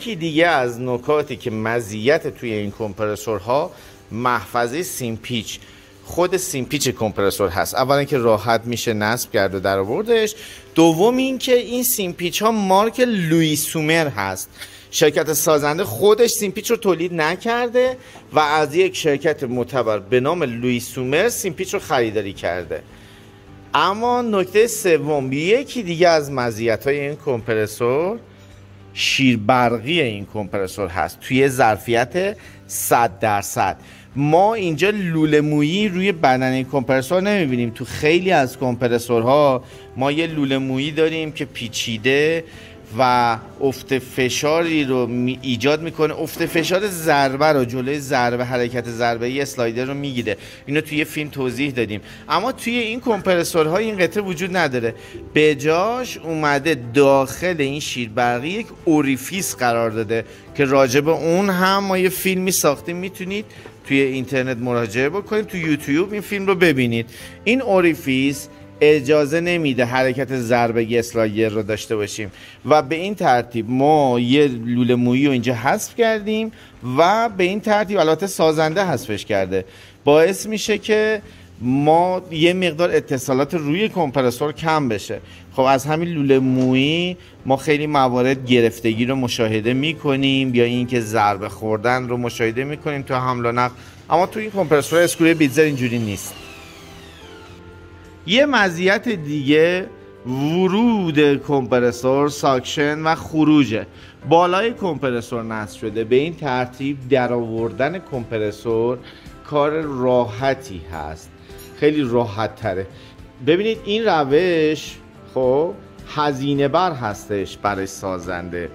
یکی دیگه از نکاتی که مزیت توی این کمپرسورها محفظه سیمپیچ خود سیمپیچ کمپرسور هست. اولا که راحت میشه نصب کرد و در آوردش. دوم اینکه این سیمپیچ ها مارک لوی سومر هست. شرکت سازنده خودش سیمپیچ رو تولید نکرده و از یک شرکت معتبر به نام لوی سومر سیمپیچ رو خریداری کرده. اما نکته سوم یکی دیگه از مزیت های این کمپرسور شیربرقی این کمپرسور هست. توی ظرفیت 100 درصد. ما اینجا لوله مویی روی بدن این کمپرسور نمی‌بینیم. تو خیلی از کمپرسورها ما یه لوله مویی داریم که پیچیده و افت فشاری رو ایجاد می‌کنه. افت فشار ضربه رو جلوی ضربه حرکت ضربه ای اسلایدر رو می‌گیره. اینو توی فیلم توضیح دادیم. اما توی این کمپرسورها این قطعه وجود نداره. به جاش اومده داخل این شیربرقی یک orifice قرار داده که راجع به اون هم ما یه فیلمی ساختیم. می‌تونید توی اینترنت مراجعه بکنید. تو یوتیوب این فیلم رو ببینید. این orifice اجازه نمیده حرکت ضربه slider رو داشته باشیم. و به این ترتیب ما یه لوله مویی رو اینجا حذف کردیم و به این ترتیب البته سازنده حذفش کرده. باعث میشه که ما یه مقدار اتصالات روی کمپرسور کم بشه. خب از همین لوله مویی ما خیلی موارد گرفتگی رو مشاهده می‌کنیم یا اینکه ضربه خوردن رو مشاهده می‌کنیم تو حمل و نقل. اما توی این کمپرسور screw ی Bitzer اینجوری نیست. یه مزیت دیگه ورود کمپرسور suction و خروجه. بالای کمپرسور نصب شده. به این ترتیب در آوردن کمپرسور کار راحتی هست. خیلی راحت تره. ببینید این روش خب هزینه بر هستش برای سازنده.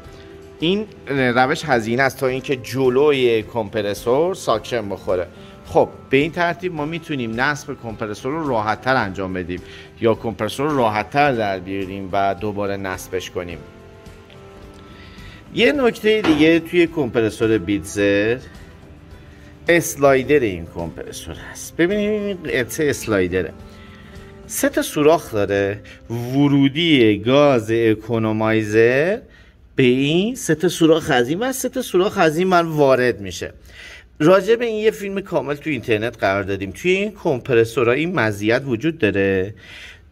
این روش هزینه است تا اینکه جلوی کمپرسور ساکشن بخوره. خب به این ترتیب ما می‌تونیم نصب کمپرسور رو راحتتر انجام بدیم یا کمپرسور رو راحتتر در بیاریم و دوباره نصبش کنیم. یه نکته دیگه توی کمپرسور بیتزر اسلایدر این کمپرسور هست. ببینید این اسلایدره. سه تا سوراخ داره. ورودی گاز اکونومایزر به این سه تا سوراخ از این و سه تا سوراخ از این من وارد میشه. راجع به این یه فیلم کامل تو اینترنت قرار دادیم. توی این کمپرسورها این مزیت وجود داره.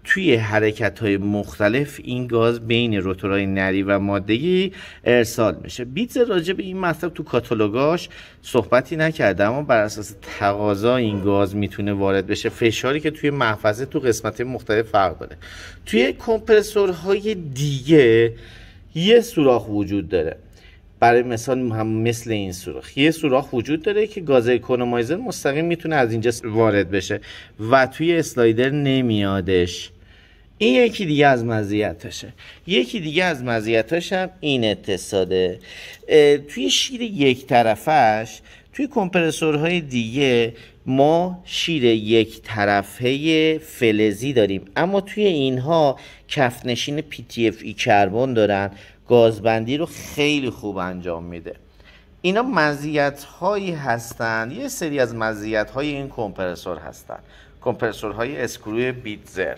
توی حرکت های مختلف این گاز بین روتورهای نری و مادهی ارسال میشه. بیتز راجع به این مطلب تو کاتالوگاش صحبتی نکرده اما بر اساس تقاضا این گاز می‌تونه وارد بشه. فشاری که توی محفظه تو قسمت مختلف فرق داره. توی کمپرسورهای دیگه یه سوراخ وجود داره. برای مثال هم مثل این سوراخ. یه سوراخ وجود داره که گاز اکونومایزر مستقیم می‌تونه از اینجا وارد بشه و توی اسلایدر نمیادش. این یکی دیگه از مزیتاشه یکی دیگه از مزیتاش هم این اتصاده. توی شیر یک طرفش توی کمپرسورهای دیگه ما شیر یک طرفه فلزی داریم. اما توی اینها کفنشین ای کربن دارن گازبندی رو خیلی خوب انجام میده. اینا مزیت هایی هستند یه سری از مزیت های این کمپرسور هستند کمپرسورهای اسکروی بیتزر.